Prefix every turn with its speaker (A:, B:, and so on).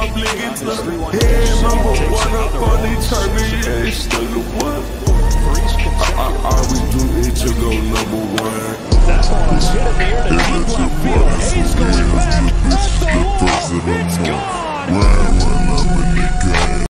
A: fuck niggas up. Head number one up on the turkey, yeah, it's still the one. I, I always do it to go number one.
B: That's all I should have heard. It's the one. It's the one. It's the one. It's gone.